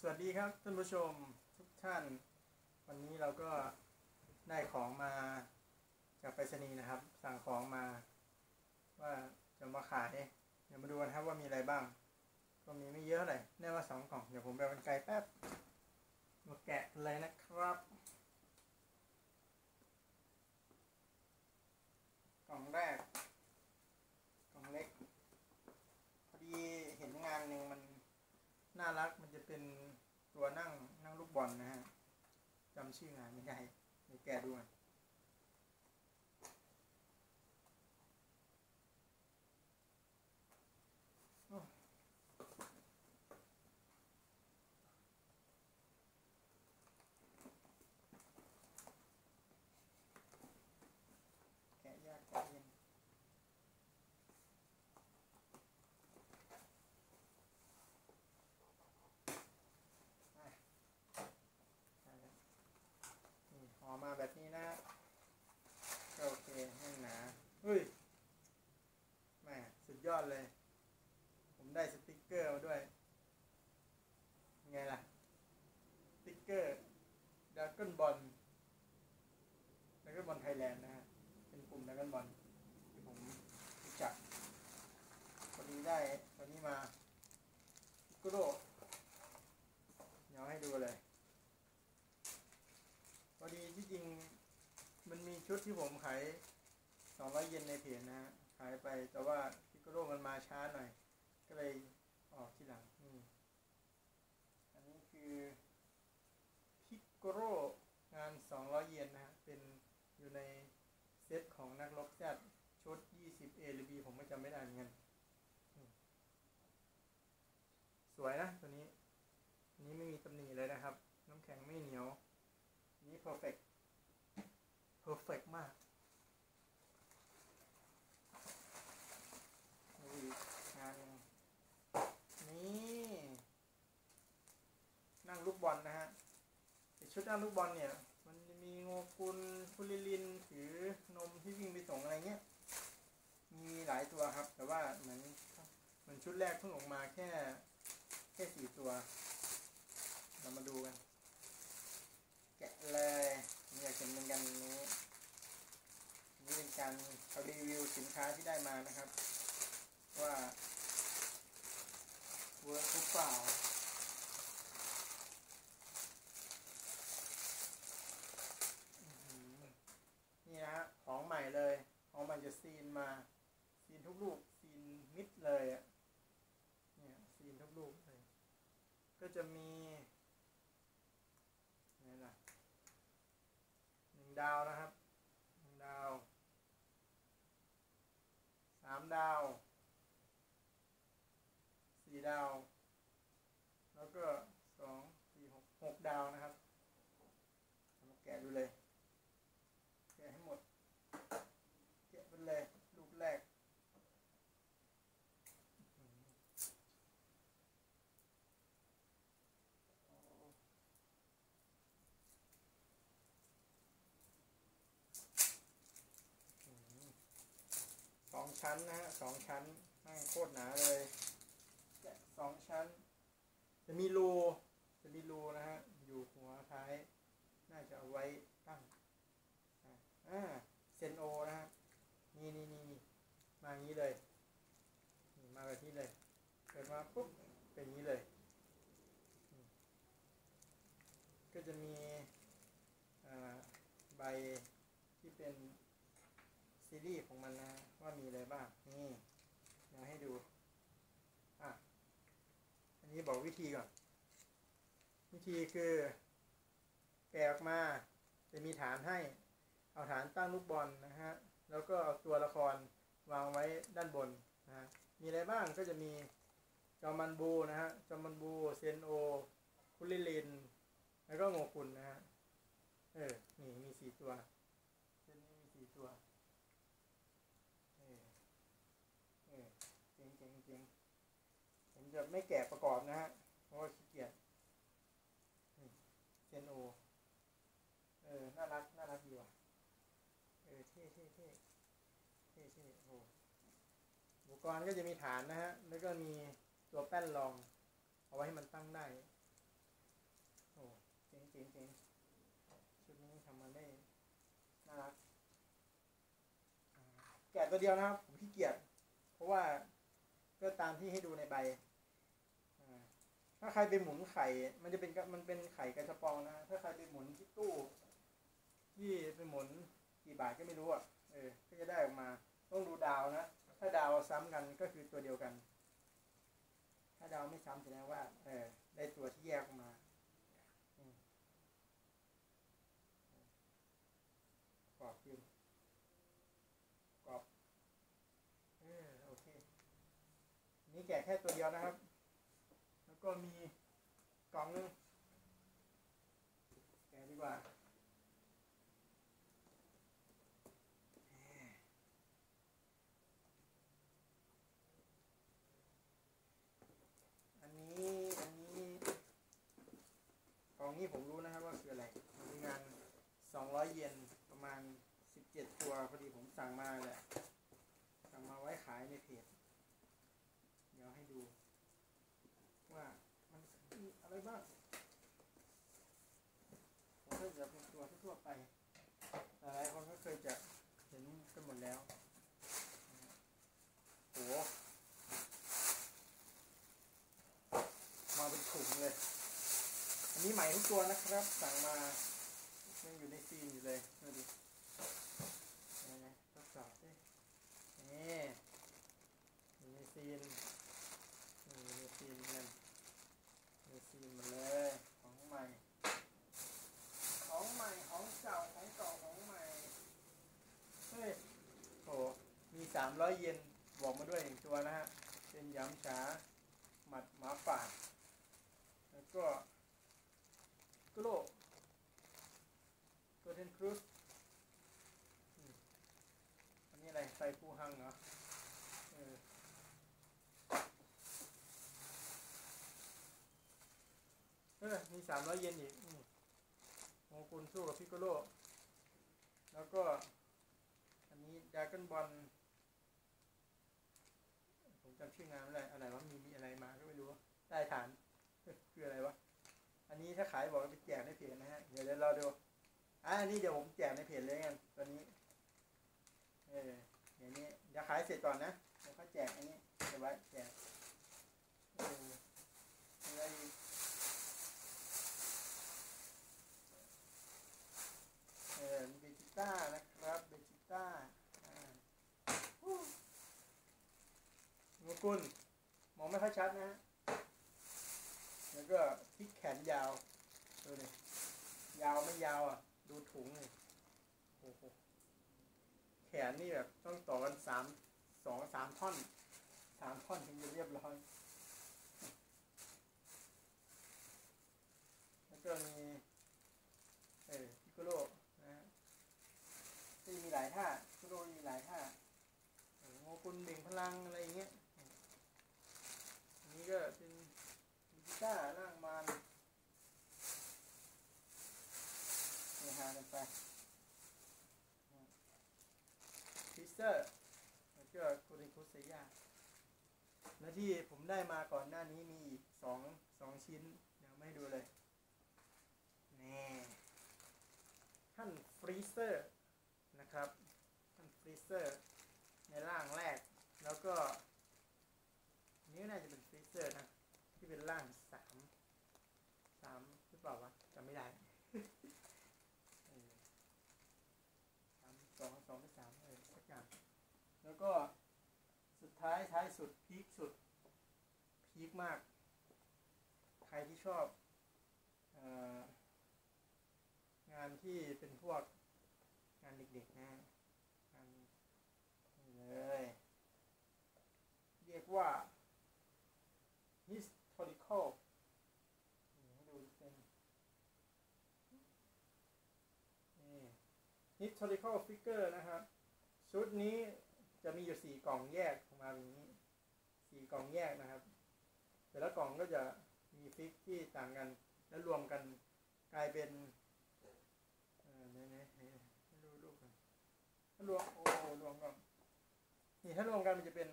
สวัสดีครับท่านผู้ชมทุกท่าน วันนี้เราก็ได้ของมาจากไปรษณีย์นะครับ สั่งของมา ว่าจะมาขายเดี๋ยวมาดูกันครับว่ามีอะไรบ้าง ก็มีไม่เยอะเลยไร่ได้มาสองกล่องเดี๋ยวผมไปกันไกลแป๊บมาแกะเลยนะครับ กล่องแรก กล่องเล็ก พอดีเห็นงานหนึ่งมัน น่ารักมันจะเป็น ตัวนั่งนั่งลูกบอลนะฮะจำชื่องานไม่ได้เดี๋ยวแกดูกันโอ้แกะยากแกะเย็น อะได้แล้วนี่ห่อมาแบบ นี้นะก็โอเคไม่หนาเฮ้ยแม่สุดยอดเลย ผมได้สติกเกอร์มาด้วย ไงล่ะ สติกเกอร์Dragonball Dragonball Thailand นะฮะ เป็นกลุ่ม Dragonball ที่ผมรู้จักพอดีได้ตัวนี้มากุโรเดี๋ยวให้ดูเลยพอดีที่จริงมันมี ชุดที่ผมขาย200เยนในเพจนะฮะขายไปแต่ว่าพิคโกโร่มันมาช้าหน่อย ก็เลยออกที่หลังนี่อันนี้คือพิกโร่งาน200เยนนะฮะเป็นอยู่ในเซตของนักรบแซดชุด 20A หรือ B ผมก็จำไม่ได้เหมือนกันสวยนะตัวนี้นนี้ไม่มีตำหนิเลยนะครับ น้ำแข็งไม่เหนียว อันนี้ perfect perfect มากอีกงานนึงนี่นั่งลูกบอลนะฮะชุดนั่งลูกบอลเนี่ย มันมีโงกุลคุลิลินถือนมที่วิ่งไปส่งอะไรเงี้ย มีหลายตัวครับ แต่ว่าเหมือนเหมือนชุดแรกเพิ่งออกมาแค่ แค่สี่ตัว เรามาดูกัน แกะเลยนี่อยากเห็นเหมือนกันอันนี้ นี่เป็นการเขารีวิวสิน ค้าที่ได้มานะครับ ว่า work หรือเปล่าอนี่นะฮะของใหม่เลยของใหม่จะซีลมาซีลทุกลูกซีลมิดเลยอะเนี่ยซีลทุกลูกเลย ก็จะมีนี่ล่ะหนึ่งดาวนะครับหนึ่งดาวสามดาวสี่ดาว แล้วก็สองสี่หกหกดาวนะครับเอามาแกะดูเลย แกะให้หมด แกะไปเลยลูกแรก สอง ชั้นนะฮะสองชั้นให้โคตรหนาเลยสองชั้น จะมีรูจะมีรูนะฮะ อยู่หัวท้าย น่าจะเอาไว้ตั้งอ่าเซนโอนะฮะ นี่นี่นี่มาอย่างนี้เลย มาแบบนี้เลยเกิดมาปุ๊บเป็นอย่างนี้เลย ก็จะมีใบที่เป็นซีรีส์ของมันนะว่ามีอะไรบ้าง นี่เดี๋ยวให้ดู อะ อั นนี้บอกวิธีก่อน วิธีคือแกะออกมาจะมีฐานให้ เอาฐานตั้งลูกบอลนะฮะ แล้วก็เอาตัวละครวางไว้ด้านบนนะฮะ มีอะไรบ้างก็จะมีจอมันบูนะฮะ จอมันบูเซนโอ คุลิลิน แล้วก็โงกุลนะฮะ เออ นี่มีสี่ตัวเส้นนี้มีสี่ตัว เออ เออเจ๋งเจ๋งเจ๋ง จะไม่แกะประกอบนะฮะเพราะว่าขี้เกียจเซนโอ เออ น่ารัก น่ารักดีว่ะ เออ เท่เท่เท่เท่เท่โอ้อุปกรณ์ก็จะมีฐานนะฮะ แล้วก็มีตัวแป้นรอง เอาไว้ให้มันตั้งได้ โอ้เจ๋งเจ๋งชุดนี้ทำมาได้ น่ารัก แกะตัวเดียวนะครับ ผมขี้เกียจ เพราะว่าก็ตามที่ให้ดูในใบ ถ้าใครไปหมุนไข่ มันจะเป็นกมันเป็นไข่กระชบปองนะ ถ้าใครไปหมุนที่ตู้ที่ไปหมุนกี่บาทก็ไม่รู้อะ เออ ก็จะได้ออกมา ต้องดูดาวนะ ถ้าดาวซ้ำกันก็คือตัวเดียวกัน ถ้าดาวไม่ซ้ำแสดงว่า เออ ได้ตัวที่แยกออกมาอืมกรอบอยู่กรอบเออโอเคนี่แกะแค่ตัวเดียวนะครับ ก็มีกล่องนึงแกดีกว่าอันนี้อันนี้กล่องนี้ผมรู้นะครับว่าคืออะไรมันมีงาน200 เยนประมาณ 17 ตัวพอดีผมสั่งมาแหละสั่งมาไว้ขายในเพจ เดี๋ยวให้ดู ว่ามันมี อะไรบ้างผมก็จะเป็นตัวทั่วไป หลายคนก็เคยจะเห็นกันหมดแล้วโหมาเป็นถุงเลย อันนี้ใหม่ทุกตัวนะครับ สั่งมายังอยู่ในซีนอยู่เลยดูดินๆทดสอบดินี่อยู่ในซีนกัน ในซีนหมาเลย ของใหม่ ของใหม่ ของเก่า ของเก่า ของใหม่ เฮ้ยโหมีสามร้อยเยนบอกมาด้วยหนึ่งตัวนะฮะ เป็นยำฉาหมัดหมาป่า แล้วก็กโลโกลเด้นครูสอันนี้อะไรไซฟูฮังเหรอ เออเออ มีสามร้อยเยนอีกอืมโมกุลสู้กับพิกโกโล แล้วก็ อันนี้ดากันบอลผมจำชื่องานไม่ได้อะไรวะมีมีอะไรมาก็ไม่รู้ได้ฐานคืออะไรวะ อันนี้ถ้าขายบอกไปแจกในเพจนะฮะ เดี๋ยวเดี๋ยวเราดูอะอันนี้เดี๋ยวผมแจกในเพจเลยกันตัวนี้ เออเดี๋ยวนี้เดี๋ยวขายเสร็จก่อนนะเดี๋ยวเขาแจกอันนี้เดี๋ยวไว้แจกเอออะไรอีกเออมีเบจิต้านะครับเบจิต้าอ่าฮู้งู กุลมองไม่ค่อยชัดนะฮะแล้วก็พริกแขนยาวดูนี่ยาวไม่ยาวอะ ดูถุงเลยโอ้โหแขนนี่แบบต้องต่อกันสามสองสามท่อนสามท่อนถึงจะเรียบร้อย แล้วก็มีเออพิโกโลนะฮะที่มีหลายท่าพิโกโลมีหลายท่าเออโงกุลเบ่งพลังอะไรอย่างเงี้ย ก็เป็นกีตาร์ล่างมันนี่หากันไปฟรีเซอร์แล้วก็คูริคุเซยาและที่ผมได้มาก่อนหน้านี้มีอีกสองสองชิ้น เดี๋ยวไม่ดูเลยนี่ท่านฟรีเซอร์นะครับท่านฟรีเซอร์ในร่างแรก แล้วก็อันนี้ก็น่าจะเป็นฟรีเซอร์นะ ที่เป็นร่างสามสามหรือเปล่าวะจำไม่ได้ เออสามสองสองหรือสามเออสักอย่างแล้วก็สุดท้ายท้ายสุดพีคสุด พีคมาก ใครที่ชอบองานที่เป็นพวกงานเด็กๆนะงานเลยเรียกว่า historical ดูเป็นนี่ historical figure นะครับ ชุดนี้จะมีอยู่สี่กล่องแยกออกมาแบบนี้สี่กล่องแยกนะครับ แต่ละกล่องก็จะมีฟิกที่ต่างกัน แล้วรวมกันกลายเป็นเอ่อไหนไหนไหนให้ดูรูปกันถ้ารวมโอ้รวมกันนี่ถ้ารวมกันมันจะเป็น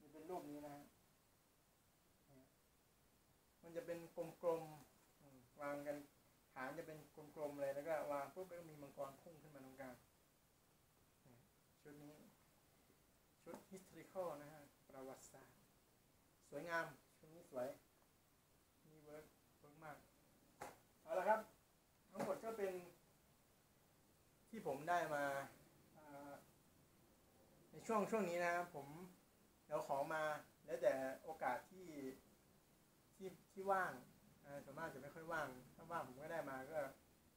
มันจะเป็นรูปนี้นะฮะมันจะเป็นกลมๆอืมวางกันฐานจะเป็นกลมๆเลยแล้วก็วางปุ๊บแล้วก็มีมังกรพุ่งขึ้นมาตรงกลางชุดนี้ ชุด historical นะฮะประวัติศาสตร์ สวยงามชุดนี้สวย นี่ work work มาก เอาละครับ ทั้งหมดก็เป็น ที่ผมได้มา ในช่วงช่วงนี้นะผมเดี๋ยวของมาแล้วแต่โอกาสที่ที่ที่ว่างอ่าส่วนมากจะไม่ค่อยว่าง ถ้าว่างผมก็ได้มาก็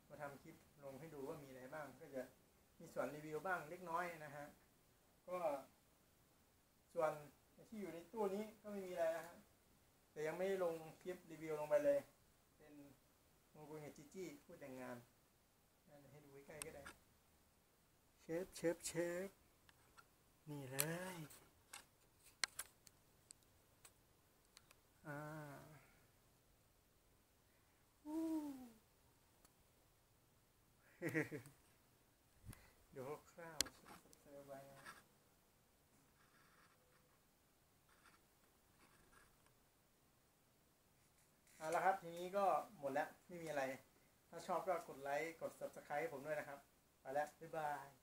มาทำคลิปลงให้ดูว่ามีอะไรบ้าง ก็จะมีส่วนรีวิวบ้างเล็กน้อยนะฮะ ก็ ที่อยู่ในตู้นี้ก็ไม่มีอะไรนะฮะแต่ยังไม่ได้ลงคลิปรีวิวลงไปเลย เป็นมงกุฎกับจีจี้พูดแต่งงานอ่าเดี๋ยวให้ดูใกล้ก็ได้เชฟเชฟเชฟนี่เลยอ่าอู้เดี๋ยวคร่าวๆเซอร์ไว้นะเอา ละครับ ทีนี้ก็หมดแล้ว ไม่มีอะไร ถ้าชอบก็กดไลค์ กด subscribe ผมด้วยนะครับ ไปแล้ว บ๊ายบาย